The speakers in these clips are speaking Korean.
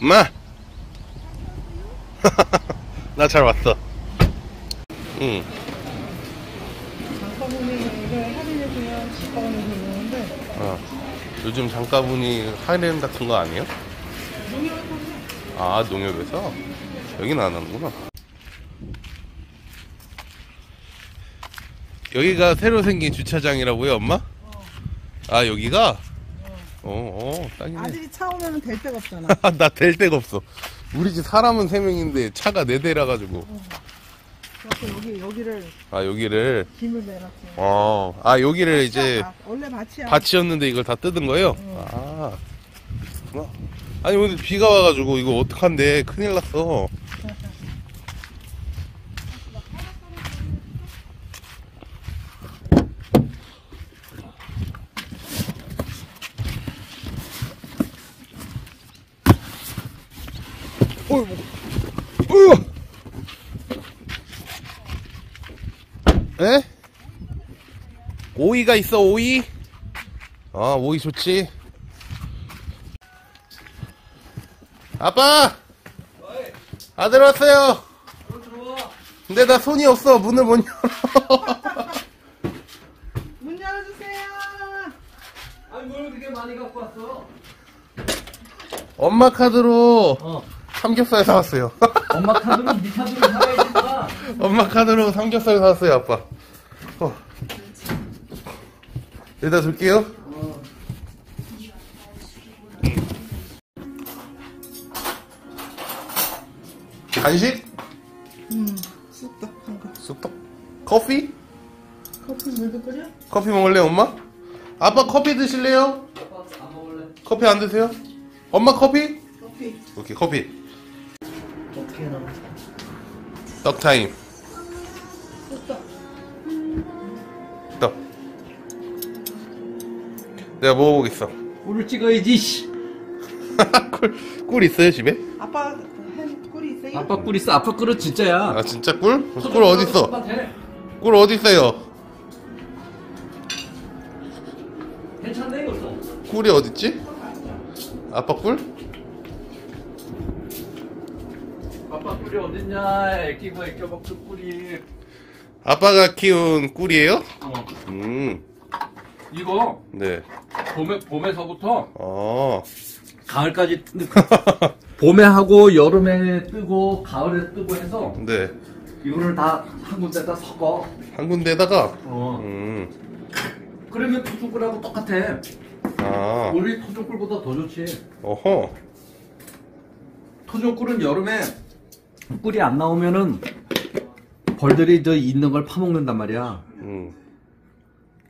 엄마! 나 잘 왔어. 응. 할인해주면 어. 요즘 장가분이 할인 같은 거 아니에요? 아, 농협에서? 여기는 안 하는구나. 여기가 새로 생긴 주차장이라고요, 엄마? 아, 여기가? 어, 어, 딱이네. 아들이 차 오면 될 데가 없잖아. 나 될 데가 없어. 우리 집 사람은 세 명인데 차가 네 대라 가지고. 그래서 여기 여기를 아, 여기를. 김을 내놨어. 어. 아, 여기를 이제 아, 원래 밭이야. 밭이었는데 이걸 다 뜯은 거예요? 아. 그렇구나. 아니, 오늘 비가 와 가지고 이거 어떡한데. 큰일 났어. 어이구. 으! 에? 오이가 있어 오이 아 오이 좋지 아빠 아들 왔어요 근데 나 손이 없어 문을 못 열어 문 열어주세요. 아니 뭘 그렇게 많이 갖고 왔어? 엄마 카드로 어. 삼겹살 사왔어요 엄마 카드로 네 카드로 사야지 마. 엄마 카드로 삼겹살 사왔어요 아빠 어. 여기다 줄게요 간식? 음, 쑥떡 한 거. 쑥떡? 커피? 커피 물도 끓여? 커피 먹을래 엄마? 아빠 커피 드실래요? 아빠 안 먹을래? 커피 안 드세요? 엄마 커피? 커피. 오케이 커피? 떡 타임. 떡 내가 먹어보겠어 꿀을 찍어야지. 씨. 꿀, 꿀 있어요 집에? 아빠 햄 꿀이 있어요? 아빠 꿀 있어. 아빠 꿀은 진짜야. 아 진짜 꿀? 꿀 어딨어? 똑같아. 꿀 어딨어요? 괜찮네 이것도. 꿀이 어딨지? 아빠 꿀? 꿀이 어딨냐? 애끼고 애껴 먹던 꿀이. 아빠가 키운 꿀이에요? 어. 음, 이거 네. 봄에 봄에서부터 어. 가을까지 뜨- 봄에 하고 여름에 뜨고 가을에 뜨고 해서 네. 이거를 다 한 군데다 섞어. 한 군데다가, 어. 음, 그러면 토종꿀하고 똑같아. 아, 우리 토종꿀보다 더 좋지. 어허. 토종꿀은 여름에 꿀이 안 나오면은 벌들이 저 있는 걸 파먹는단 말이야. 음.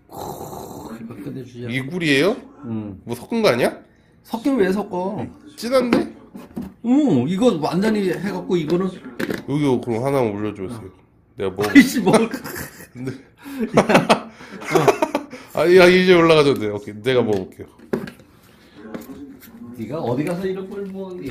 이거 끝내주자. 이게 꿀이에요? 응. 뭐 섞은 거 아니야? 섞이면 왜 섞어? 진한데? 응, 이거 완전히 해갖고 이거는 여기 그럼 하나만 올려주세요. 내가 먹어. 이씨 뭐 근데. 아, 야, 이제 올라가도 돼. 오케이. 내가 먹어볼게요. 네가 어디 가서 이런 걸 먹니?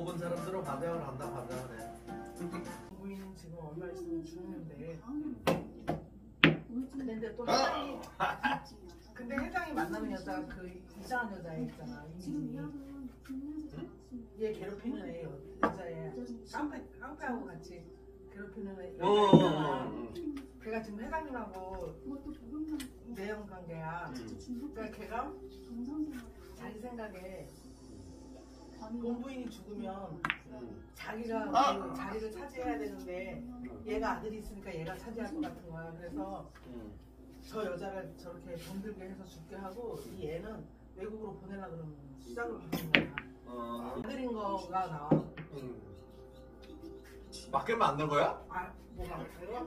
먹어본 사람들은 반대을 한다 반대를 해. 부인은 지금 얼마 있으면 죽는데. 근데 또 아! 회장이 근데 회장이 만나는 여자 그 이상한 여자 있잖아 얘 괴롭히는 애 여- 여자애 깡패 깡패하고 같이 괴롭히는 애 어, 어, 여자애잖아 어. 걔가 지금 회장님하고 내연 관계야 그러니까 걔가 자기 생각에 본부인이 죽으면 자기가 아! 그 자리를 차지해야 되는데 얘가 아들이 있으니까 얘가 차지할 것 같은 거야. 그래서 저 여자를 저렇게 돈 들게 해서 죽게 하고 이 애는 외국으로 보내려 그러면 수작을 부리는 거야. 어, 아들인 거가 나와. 맡길 만든 거야? 아 뭐가 그래요?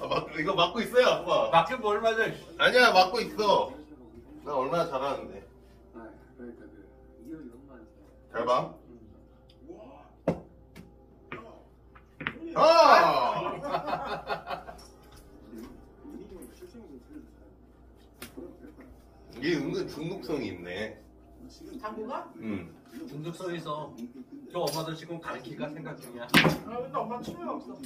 아, 막, 이거 막고 있어요, 아빠. 맡길 뭘 맞아? 아니야, 막고 있어. 나 얼마나 잘하는데. 아, 그러니까 그 이어 연만 잘 봐. 아! 이게 은근 중독성이 있네. 장구가? 음. 중독성 있어. 저 엄마들 지금 가르치기가 생각 중이야. 아 근데 엄마 춤이 없어.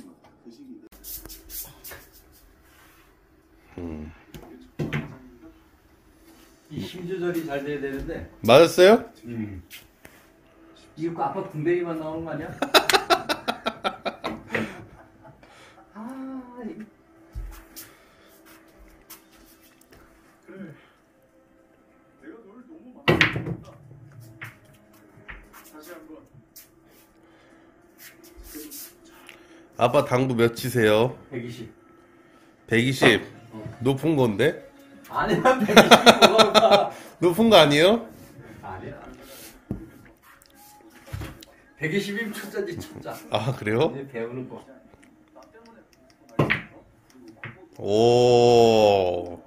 음. 이힘 조절이 잘 돼야 되는데 맞았어요? 이거 아빠 궁뎅이만 나오는 거 아니야? 아, 이- 내가 너를 너무 많이 다시 한번 아빠 당구 몇 치세요? 120. 120. 높은 건데? 아니야, 120이 뭐가 높은 거 아니에요? 아니야. 120이면 초짜지, 초짜. 아, 그래요? 이제 배우는 거. 오.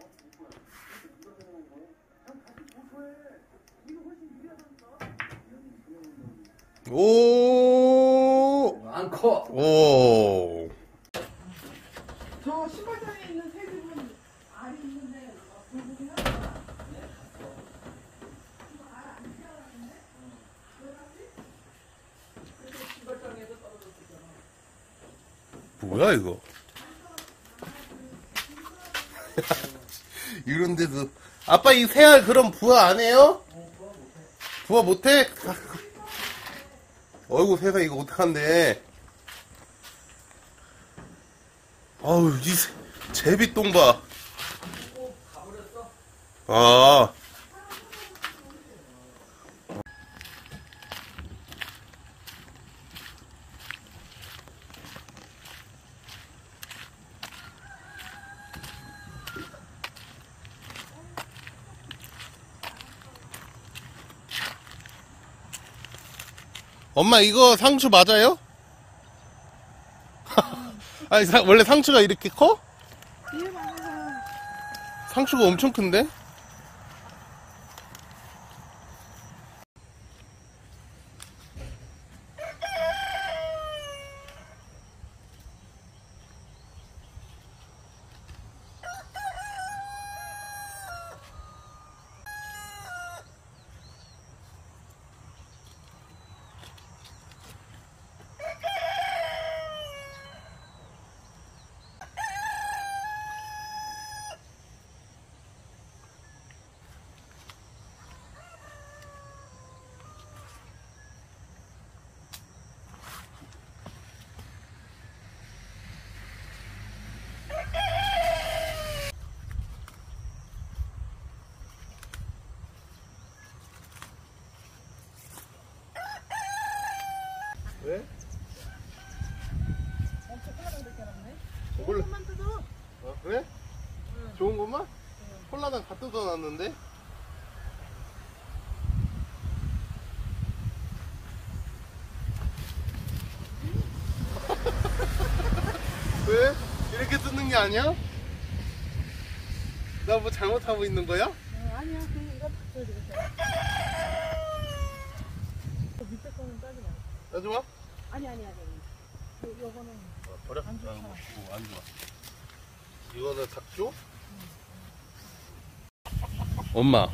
오. 안 커. 오. 저 신발장에 있는 새 집은 알이 있는데 불고기 뭐야 이거? 이런데도 아빠 이 새알 그럼 부화 안 해요? 부화 못해? 어이구 세상 이거 어떡한데 아우 이 새- 제비똥 봐 아. 엄마 이거 상추 맞아요? 아니 사- 원래 상추가 이렇게 커? 상추가 엄청 큰데? 왜? 몰라. 어, 그래? 좋은 것만? 콜라당 다 뜯어놨는데? 왜? 이렇게 뜯는 게 아니야? 나 뭐 잘못하고 있는 거야? 아니야 그 이거 바꿔야 되겠다. 그 밑에 거는 따지 마. 나줘봐 아니 아니 아니. 요, 요거는 버려? 안 좋아. 안 좋아. 이거는 닭죠? 엄마.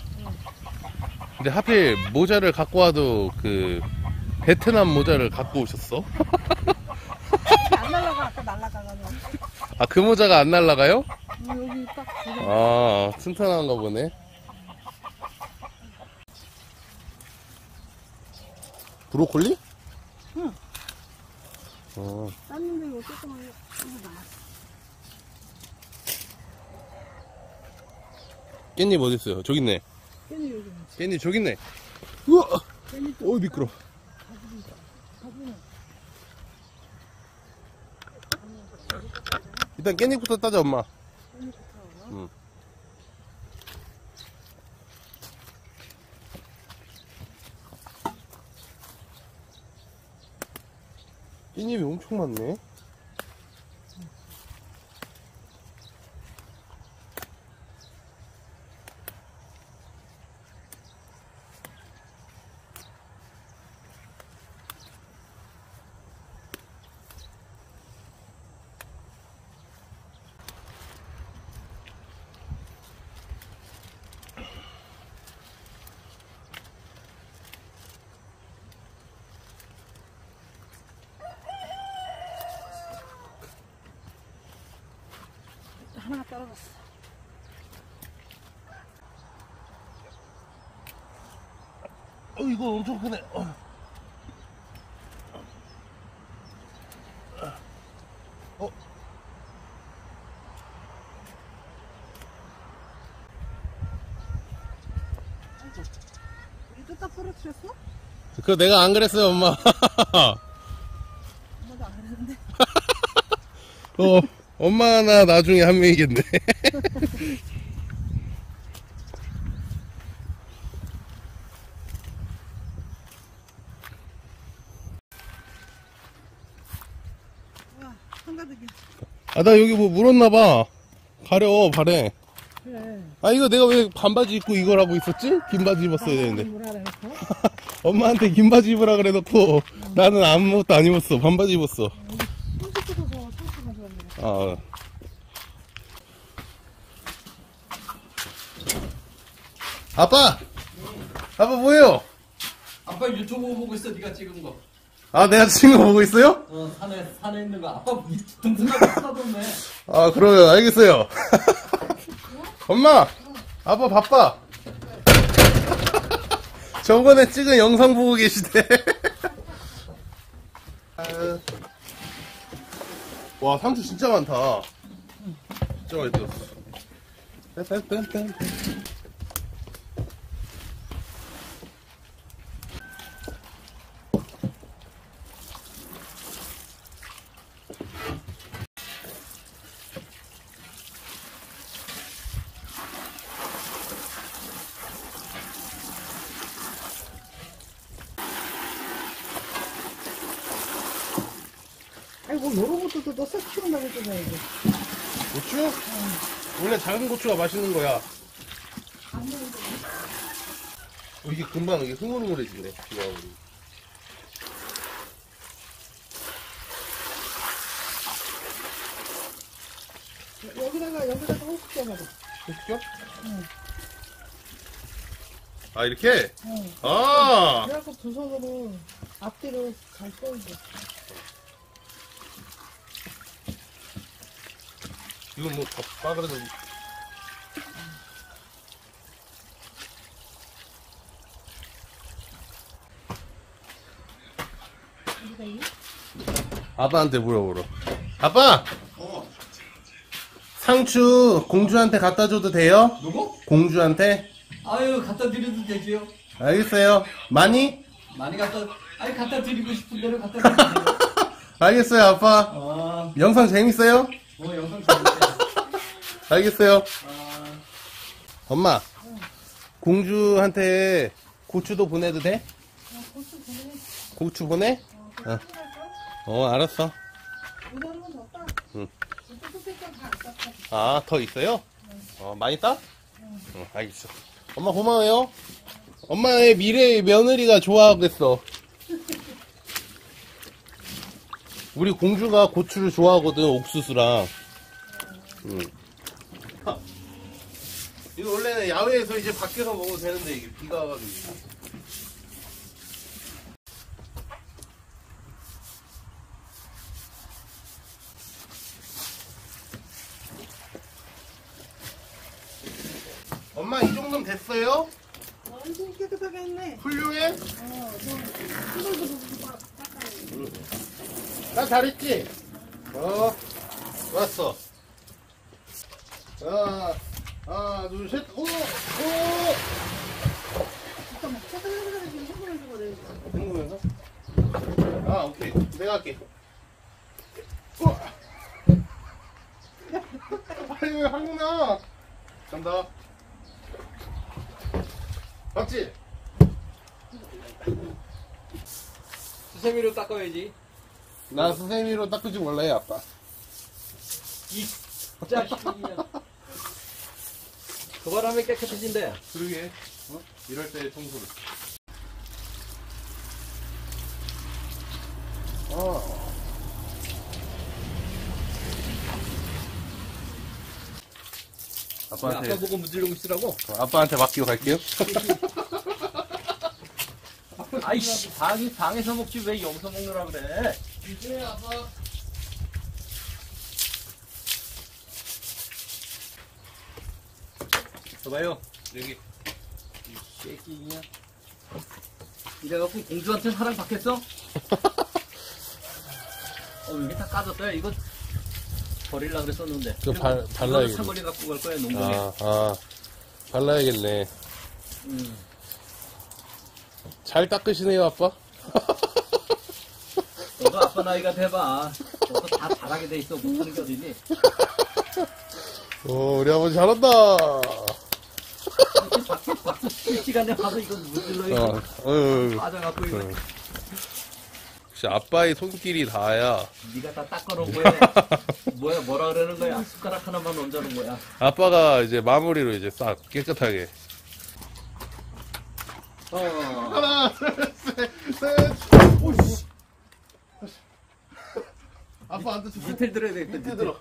근데 하필 모자를 갖고 와도 그 베트남 모자를 갖고 오셨어? 안 날라가 아까 날라가가지고 아 그 모자가 안 날라가요? 여기 딱 지금 아 튼튼한가 보네. 브로콜리? 응. 어. 땄는데 이거 이거 나왔어. 깻잎 어딨어요? 저기 있네. 깻잎 여기 있지. 깻잎 저기 있네. 우와! 깻잎 어이, 미끄러. 일단 깻잎부터 따자, 엄마. 깻잎이 엄청 많네. 떨어졌어. 어 이거 엄청 크네 어. 어. 이거 딱 떨어뜨렸어? 그거 내가 안 그랬어요 엄마 엄마도 안 했는데. 어 엄마 나 나중에 한 명이겠네. 아 나 여기 뭐 물었나봐 가려 발에 그래. 아 이거 내가 왜 반바지 입고 이걸 하고 있었지? 긴 바지 입었어야 되는데? 엄마한테 긴 바지 입으라 그래놓고 나는 아무것도 안 입었어 반바지 입었어 아 아빠 아빠 뭐예요? 아빠 유튜브 보고 있어 네가 찍은 거. 아 내가 지금 거 보고 있어요? 어 산에 산에 있는 거 아빠 등산하고 하나도 네아 그러면 알겠어요 엄마 아빠 바빠 저번에 찍은 영상 보고 계시대. 와 상추 진짜 많다. 진짜 많이 들었어. 뺀뺀뺀뺀 아이고, 요런 것도 또 싹 키운다고 했잖아, 이거. 고추? 원래 작은 고추가 맛있는 거야. 어, 이게 금방 이게 흐물흐물해지네. 비가 오고. 여기다가, 여기다가 호흡 껴봐봐. 시켜? 아 이렇게? 응. 아 그래갖고 두 손으로 앞뒤로 잘 껴야지. 이건 뭐더 빠그라져. 아빠한테 물어보러. 아빠! 상추 공주한테 갖다 줘도 돼요? 누구? 공주한테? 아유 갖다 드려도 되지요. 알겠어요. 많이? 많이 갖다 아니 갖다 드리고 싶은 대로 갖다 드리세요. 알겠어요, 아빠. 아, 영상 재밌어요? 뭐 영상 재밌네. 알겠어요. 아, 엄마, 공주한테 고추도 보내도 돼? 고추 보내. 고추 보내? 어, 어 알았어. 응. 아, 더 있어요? 어, 많이 따? 어, 알겠어. 엄마 고마워요. 엄마의 미래의 며느리가 좋아하겠어. 우리 공주가 고추를 좋아하거든, 옥수수랑. 응. 아, 이거 원래는 야외에서 이제 밖에서 먹어도 되는데, 이게 비가 와가지고. 엄마, 이 정도면 됐어요? 완전 깨끗하게 했네. 훌륭해? 어, 너 이걸도 막 깎아야 나 잘했지? 내가 할게. 우와. 아니 왜 한국나? 간다. 맞지? 수세미로 닦아야지. 나 선생님으로 닦을지 몰라요, 아빠. 이 자식이야. 그 바람에 깨끗해진대. 그러게. 어? 이럴 때 청소를. 어. 아빠한테 아까 보고 문지르고 있으라고. 아빠한테 맡기고 갈게요. 아이씨, 방이 방에서 먹지 왜 여기서 먹느라 그래? 이제 아빠. 봐봐요. 여기. 새끼냐. 이래갖고 공주한테 사랑 받겠어? 어, 여기 다 까졌다. 이거 버릴라 그랬었는데. 이거 발- 발라야겠네. 사거리 갖고 갈 거야, 농구에. 아, 아. 발라야겠네. 음. 잘 닦으시네요, 아빠. 너도 아빠 나이가 돼봐. 너도 다 잘하게 돼 있어. 못하는 게 어디니? 오, 우리 아버지 잘한다. 이렇게 박수, 박수 칠 시간에 와서 이거 문질러 이거 어, 어휴. 빠져갖고 이거. 응. 역시 아빠의 손길이 닿아야 네가 다 닦아놓은 거야. 뭐야, 뭐라 그러는 거야? 숟가락 하나만 얹어놓은 거야. 아빠가 이제 마무리로 이제 싹 깨끗하게. 어. 하나, 둘, 셋, 셋. 오씨. 아빠 안 드셨어? 디테일 들어야 되겠다. 밑에 들어.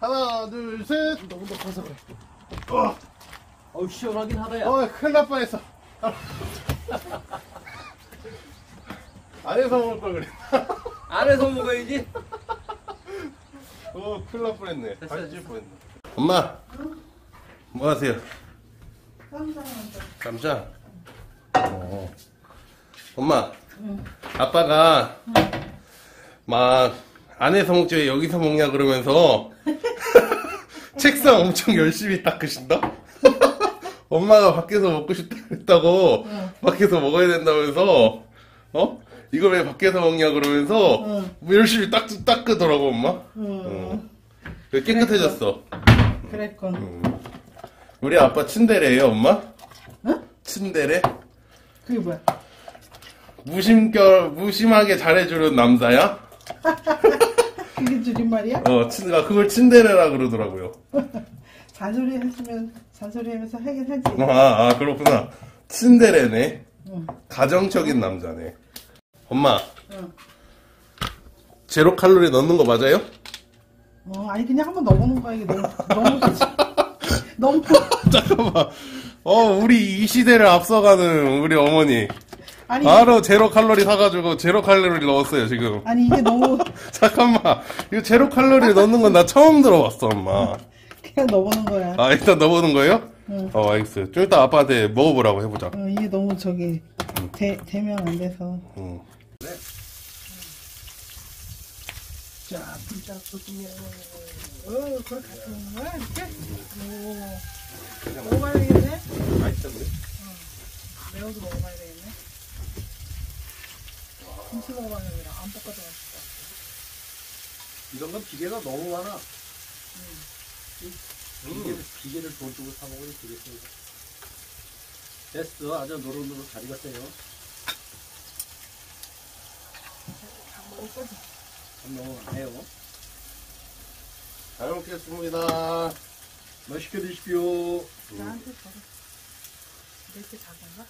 하나, 둘, 셋. 너무 높아서 그래. 어우, 시원하긴 하다, 야. 어, 큰일 날 뻔했어. 안에서 먹을 걸 그래. 안에서 먹어야지. 어, 큰일 날 뻔했네. 됐어, 발질 뻔했네. 엄마, 뭐 하세요? 감자? 어. 엄마, 아빠가 막 안에서 먹지 왜 여기서 먹냐 그러면서 책상 엄청 열심히 닦으신다? 엄마가 밖에서 먹고 싶다 했다고 밖에서 먹어야 된다면서 어? 이걸 왜 밖에서 먹냐 그러면서 뭐 열심히 닦, 닦으더라고 엄마 어. 왜 깨끗해졌어 그랬건. 우리 아빠 친데레예요 엄마? 친데레? 그게 뭐야? 무심결 무심하게 잘해주는 남자야? 그게 줄임말이야? 어, 친, 아, 그걸 친데레라 그러더라고요. 잔소리 했으면 잔소리 하면서 하긴 하지. 아, 아, 그렇구나. 친데레네. 응. 가정적인 남자네. 엄마, 응. 제로 칼로리 넣는 거 맞아요? 어, 아니 그냥 한번 넣어보는 거야 이게 너무 너무 너무 잠깐만. 어, 우리 이 시대를 앞서가는 우리 어머니. 아니 바로 제로 칼로리 사가지고 제로 칼로리 넣었어요, 지금. 아니 이게 너무 잠깐만. 이거 제로 칼로리 넣는 건 나 처음 들어봤어, 엄마. 그냥 넣어보는 거야. 아, 일단 넣어보는 거예요? 응. 어, 알겠어요. 좀 이따 아빠한테 먹어보라고 해보자. 어, 이게 너무 저기 대 대면 안 돼서. 응. 자, 불자 보시면 어, 그걸 같이 먹는 거야 이렇게? 오, 먹어봐야 되겠네. 맛있던데? 매워도 먹어봐야 되겠네. 김치 먹어봐야 되나? 안 볶아도 맛있다. 이런 건 비계가 너무 많아. 비계를, 비계를 돈 주고 사 먹으니 되겠습니다. 됐어. 아주 노릇노릇 잘 익었어요. 다 먹을 거지. 많아요. 잘 먹겠습니다. 맛있게 드십시오. 나한테 저거 내 이렇게 작은가?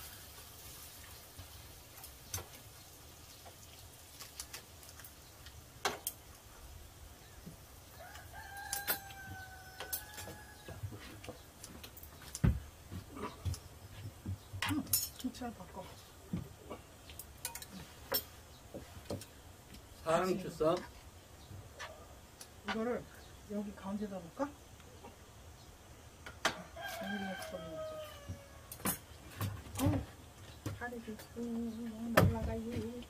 음, 김치랑 바꿔. 사랑 주쌈. 이거를 여기 가운데다 놓을까? 어, 다리 좀 날라가요. 여기.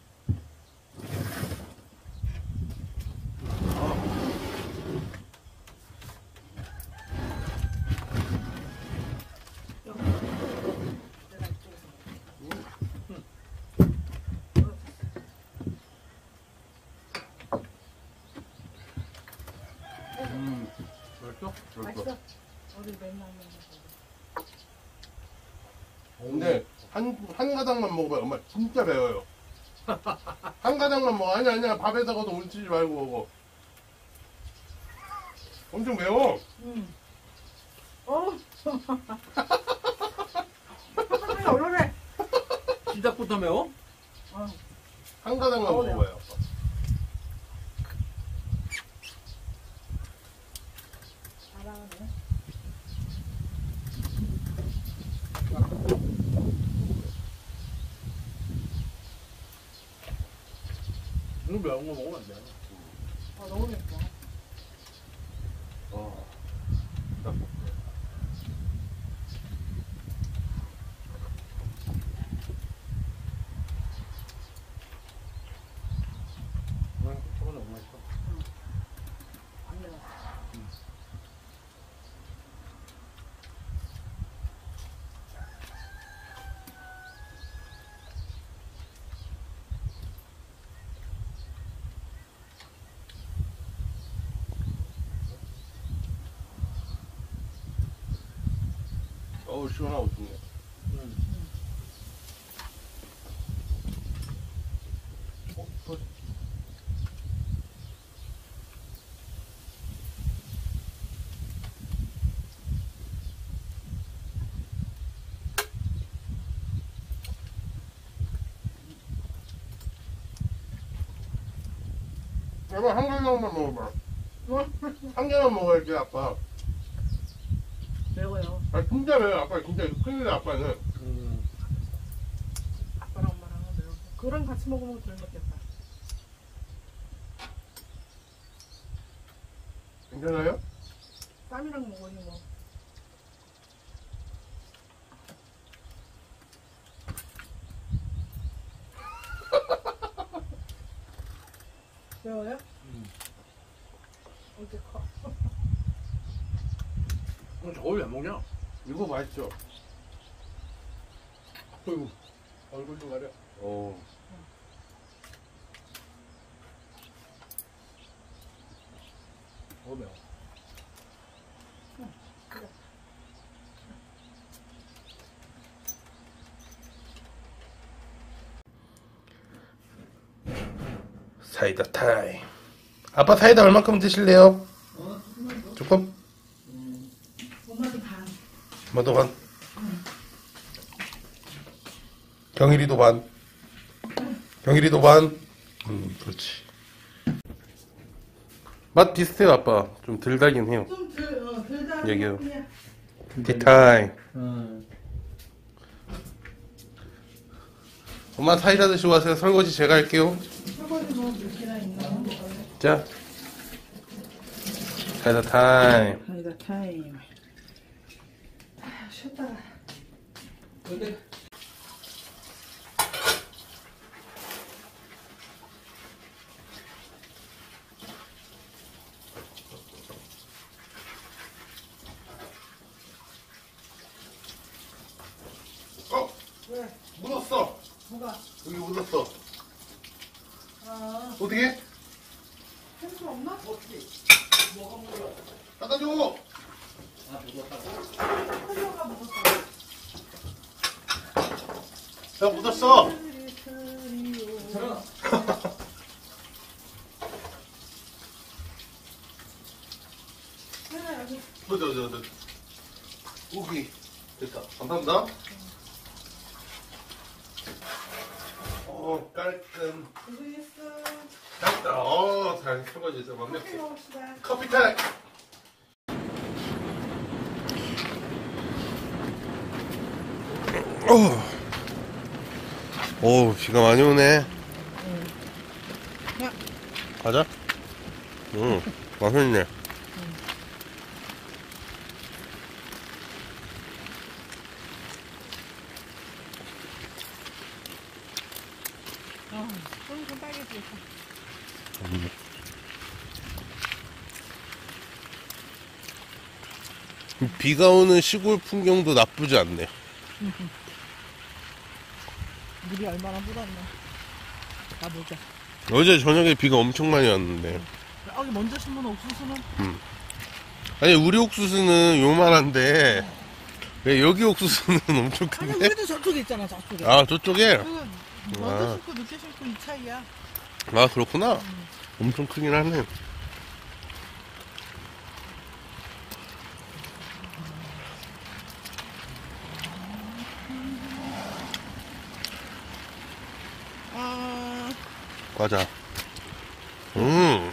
내가 이쪽에서 먹을게. 맛있어? 맛있어? 어디 맨날 먹는 거. 근데 한, 한 가닥만 먹어봐요. 엄마 진짜 매워요. 한 가닥만 먹어. 아니, 아니야. 밥에다가도 묻히지 말고 먹어. 엄청 매워. 응. 어. 사장님 얼른해. 시작부터 매워? 어. 한 가닥만 어, 네. 먹어봐요. 아빠. 이거 매운 거 먹으면 안 돼. 어, 너무 맵다. 어. 저거 너무 맛있어. 안 매워. 어우, 시원하고 좋네. 어, 더 아빠 한 가닥만 먹어봐. 한 개만 먹어야지 아빠. 매워요. 아 진짜 매워 아빠 진짜 큰일 나 아빠는. 아빠랑 엄마랑 매워. 그거랑 같이 먹으면 덜 먹겠다. 괜찮아요? 쌈이랑 먹으니 뭐. 매워요? 어제 커. 어, 저걸 왜 먹냐? 이거 맛있죠? 어이구, 얼굴 좀 가려. 어. 어, 매워. 사이다 타임. 아빠 사이다 얼마큼 드실래요? 조금? 엄마도 반. 엄마도 반. 경일이도 반. 경일이도 반. 음, 그렇지. 맛 비슷해요, 아빠. 좀덜 달긴 해요. 좀 덜, 어. 여기요. 그냥 티타임. 응. 엄마 사이다 드시고 가세요. 설거지 제가 할게요. 설거지 뭐 몇 개나 있나? 자. 사이다 타임. 아니다 타임. 아, 쉬었다가. 근데 어, 왜? 묻었어. 뭐가? 여기 묻었어. 아, 어떻게? 펜스 없나? 닦아줘. 펜스가 먹었어. 야, 묻었어. 어디, 어디, 어디. 여기. 됐다. 감사합니다. 어, 깔끔. 고생했어. 깔끔. 어, 잘 설거지해서 완벽해. 먹읍시다. 커피 타임. 어. 오, 비가 많이 오네. 야. 가자. 응, 맛있네. 아, 손좀 빨개지겠다. 비가 오는 시골 풍경도 나쁘지 않네. 물이 얼마나 묻었나. 가보자. 어제 저녁에 비가 엄청 많이 왔는데. 여기 먼저 심은 옥수수는 아니, 우리 옥수수는 요만한데, 네, 여기 옥수수는 엄청 아니 큰데? 우리도 저쪽에 있잖아 저쪽에. 아, 저쪽에? 그 아. 먼저 심고 늦게 심고 이 차이야. 아, 그렇구나. 엄청 크긴 하네. 과자. 음,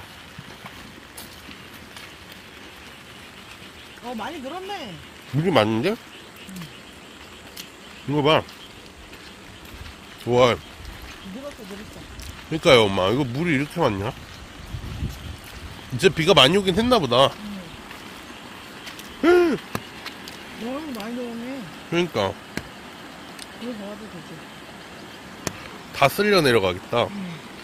어 많이 늘었네. 물이 많은데? 이거 봐. 와, 늘었어 늘었어. 그니까요, 엄마. 이거 물이 이렇게 많냐? 진짜 비가 많이 오긴 했나 보다. 너무 많이 늘었네. 그러니까. 이거 먹어도 되지. 다 쓸려 내려가겠다. 있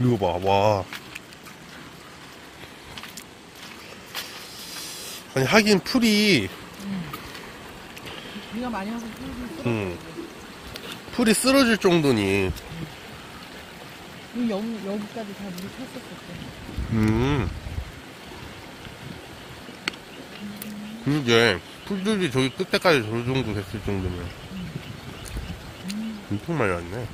이거 봐, 와. 아니, 하긴 풀이, 비가 많이 와서 뚫고 뚫어. 음. 풀이 쓰러질 정도니, 여기 여기까지 다 물이 찼었었어. 음. 이게, 풀들이 저기 끝에까지 저 정도 됐을 정도면. 엄청 많이 왔네. 네,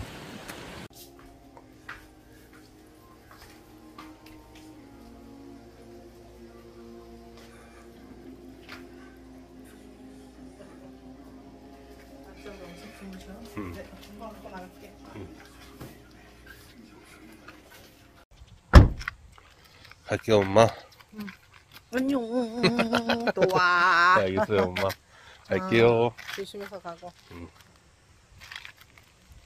갈게요, 엄마. 안녕. 또 와. 알겠어요, 엄마. 갈게요. 조심해서 가고. 음.